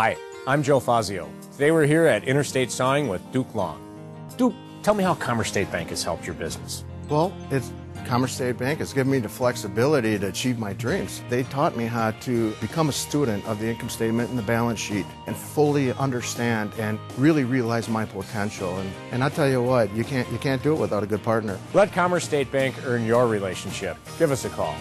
Hi, I'm Joe Fazio. Today we're here at Interstate Sawing with Duke Long. Duke, tell me how Commerce State Bank has helped your business. Well, it's Commerce State Bank has given me the flexibility to achieve my dreams. They taught me how to become a student of the income statement and the balance sheet and fully understand and really realize my potential. And, and I tell you what, you can't, you can't do it without a good partner. Let Commerce State Bank earn your relationship. Give us a call.